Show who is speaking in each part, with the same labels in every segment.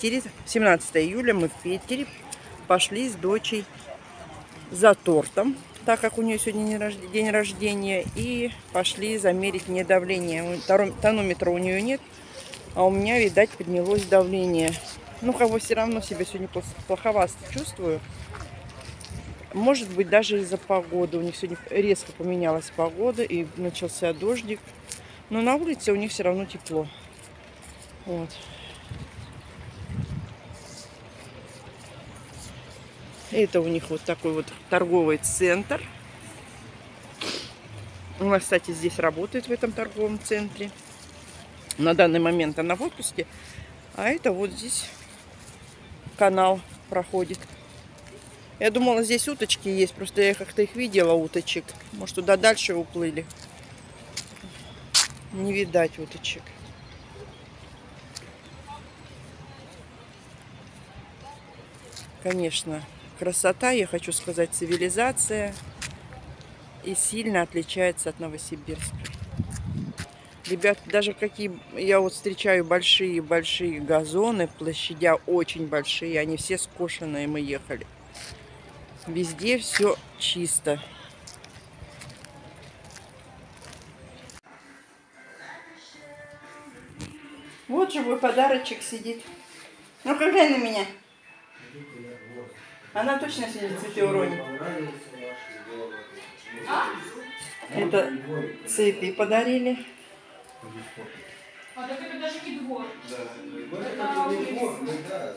Speaker 1: Питере. 17 июля мы в Питере пошли с дочей за тортом, так как у нее сегодня день рождения, и пошли замерить мне давление. Тонометра у нее нет, а у меня, видать, поднялось давление. Ну, кого все равно себя сегодня плохо- плоховато чувствую. Может быть, даже из-за погоды. У них сегодня резко поменялась погода, и начался дождик. Но на улице у них все равно тепло. Вот. Это у них вот такой вот торговый центр. У нас, кстати, здесь работает в этом торговом центре. На данный момент она в отпуске. А это вот здесь канал проходит. Я думала, здесь уточки есть, просто я как-то их видела, уточек. Может, туда дальше уплыли. Не видать уточек. Конечно, красота, я хочу сказать, цивилизация и сильно отличается от Новосибирска. Ребят, даже какие я вот встречаю большие-большие газоны, площадя очень большие, они все скошенные, мы ехали. Везде все чисто. Вот живой подарочек сидит. Ну-ка глянь на меня. Она точно сегодня цветы уронит. Это цветы подарили.
Speaker 2: А так это даже не двор.
Speaker 3: Да,
Speaker 2: Это улица.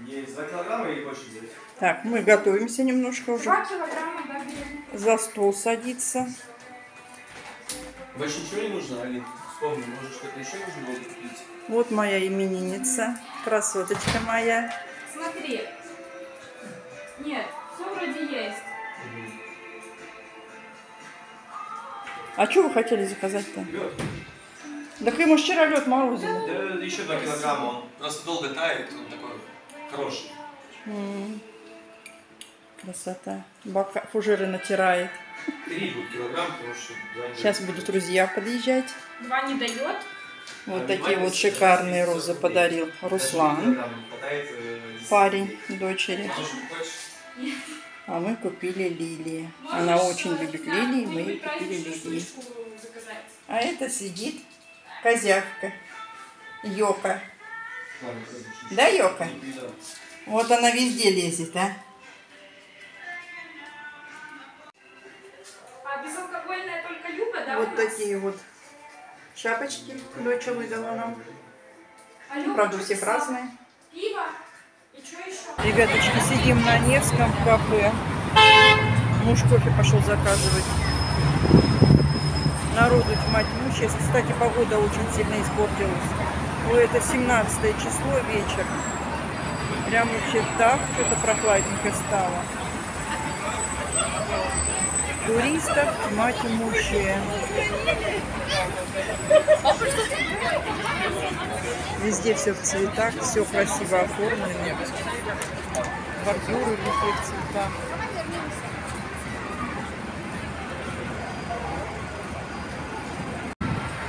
Speaker 3: Не за килограмм или больше взять?
Speaker 1: Так, мы готовимся немножко уже.
Speaker 2: Килограмма, да.
Speaker 1: За стол садиться.
Speaker 3: Больше ничего не нужно, Алин? Вспомни, может что-то еще нужно было купить?
Speaker 1: Вот моя именинница. Красоточка моя.
Speaker 2: Смотри. Нет, все вроде есть.
Speaker 1: А что вы хотели заказать-то?
Speaker 3: Лед.
Speaker 1: Так ему вчера лед морозили.
Speaker 3: Да еще 2 килограмма, он просто долго тает, он такой хороший.
Speaker 1: М. Красота. Бока, фужеры натирает.
Speaker 3: 3 будет килограмм, потому что два не
Speaker 1: Сейчас будут друзья подъезжать.
Speaker 2: Два не дает.
Speaker 1: Вот такие вот шикарные розы подарил Руслан, парень дочери.
Speaker 3: Может, не хочешь?
Speaker 1: А мы купили лилии. Она очень любит лилии, мы ей купили лилии. А это сидит козявка. Йока. Да, Йока? Вот она везде лезет, а?
Speaker 2: А
Speaker 1: такие вот шапочки дочь выдала нам. Правда,
Speaker 2: писала?
Speaker 1: разные. Ребяточки, сидим на Невском в кафе. Муж кофе пошел заказывать. Народу тьма тьмущая. Кстати, погода очень сильно испортилась. Ой, это 17 число вечер. Прям вообще так что-то прохладненько стало. Туристов тьма тьмущая. Везде все в цветах, все красиво оформлено. Бордюры везде в цветах.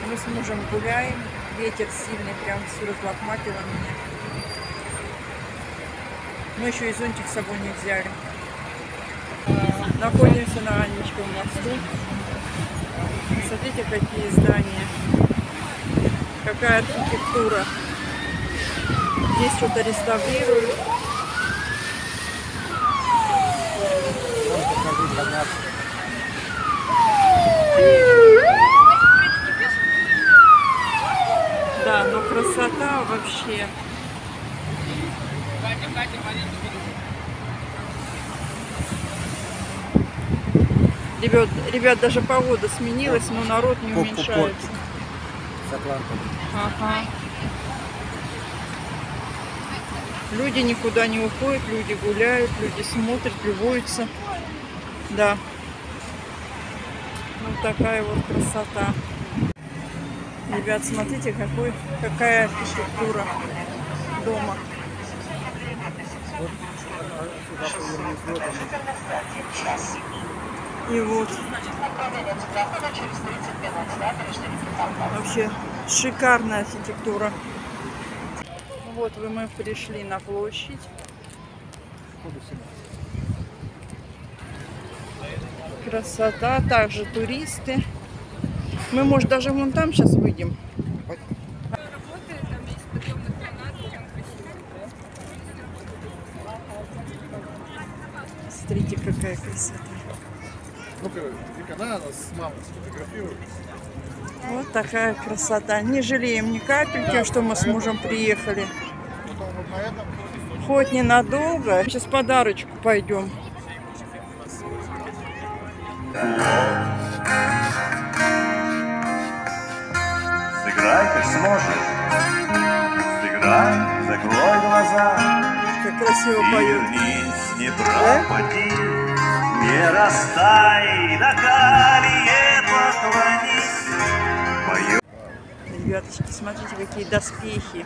Speaker 1: Мы с мужем гуляем, ветер сильный, прям все разлохматило меня. Мы еще и зонтик с собой не взяли. Находимся на Анечковом мосту. Смотрите, какие здания. Какая архитектура. Здесь что-то реставрируют. Да, но красота вообще. Ребят, ребят, даже погода сменилась, но народ не уменьшается.
Speaker 4: С.
Speaker 1: Ага. Люди никуда не уходят, люди гуляют, люди смотрят, любуются. Да. Вот такая вот красота. Ребят, смотрите, какой, какая архитектура дома.
Speaker 4: Сюда повернуть.
Speaker 1: И вот. Вообще Шикарная архитектура. Вот вы мы пришли на площадь. Красота, также туристы. Мы, может, даже вон там сейчас выйдем. Смотрите, какая красота.
Speaker 4: Ну-ка, Вика, на нас с мамой сфотографируй.
Speaker 1: Вот такая красота. Не жалеем ни капельки, что мы с мужем приехали. Хоть ненадолго. Сейчас подарочку пойдем.
Speaker 5: Сыграй, как сможешь. Сыграй, закрой глаза.
Speaker 1: Как красиво поют.
Speaker 5: вниз не пропади. Не растай, до калие поклонись. Мое
Speaker 1: Ребяточки, смотрите, какие доспехи.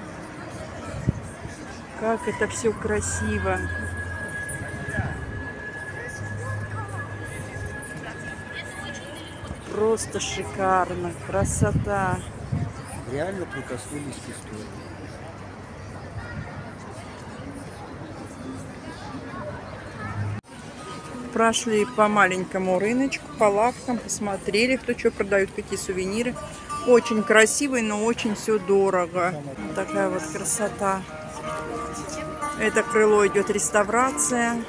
Speaker 1: Как это все красиво. Просто шикарно. Красота.
Speaker 4: Реально прикоснулись к истории.
Speaker 1: Прошли по маленькому рыночку, по лавкам, посмотрели, кто что продают, какие сувениры. Очень красивый, но очень все дорого. Такая вот красота. Это крыло идет реставрация.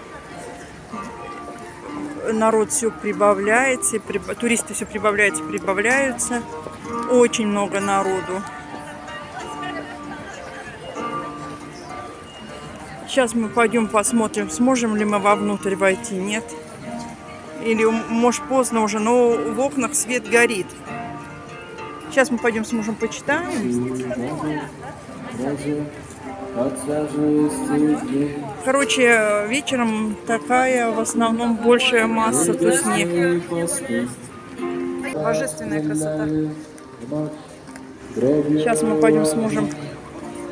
Speaker 1: Народ все прибавляется, приб- туристы все прибавляются, прибавляются. Очень много народу. Сейчас мы пойдем посмотрим, сможем ли мы вовнутрь войти, нет. Или, может, поздно уже, но в окнах свет горит. Сейчас мы пойдем с мужем почитаем. Короче, вечером такая в основном большая масса, то. Божественная красота. Сейчас мы пойдем с мужем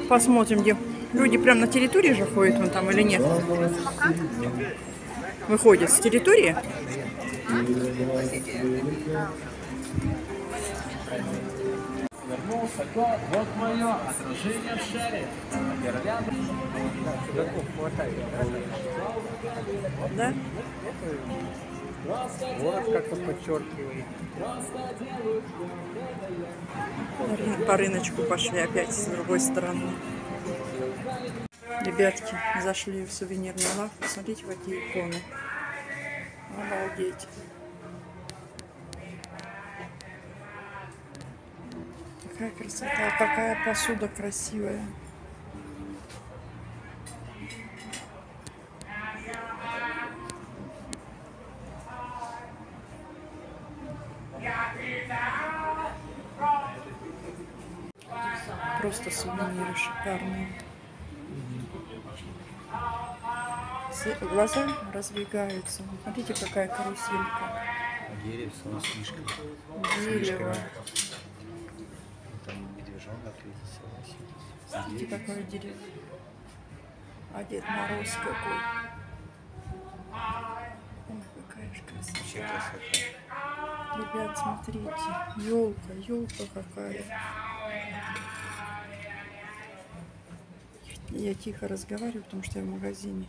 Speaker 1: посмотрим, где люди прям на территории же ходят вон там или нет. Выходят с территории.
Speaker 6: Вот мое отражение в шаре.
Speaker 1: Да?
Speaker 4: Город как-то подчеркивает.
Speaker 1: По рыночку пошли опять с другой стороны. Ребятки, зашли в сувенирную лавку. Смотрите, какие иконы. Обалдеть. Какая красота, какая посуда красивая. Просто сувениры шикарные. Глаза разбегаются. Смотрите, какая каруселька.
Speaker 4: Деревце с мишкой.
Speaker 1: Дерево.
Speaker 4: Там медвежонок и
Speaker 1: Смотрите, какое дерево. А Дед Мороз какой. Ой, какая же красота. Ребят, смотрите. Елка, елка какая. Я тихо разговариваю, потому что я в магазине.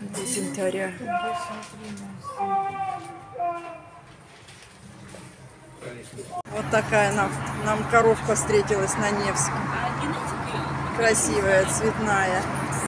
Speaker 1: Здесь янтаря. Вот такая нам, нам коровка встретилась на Невском. Красивая, цветная.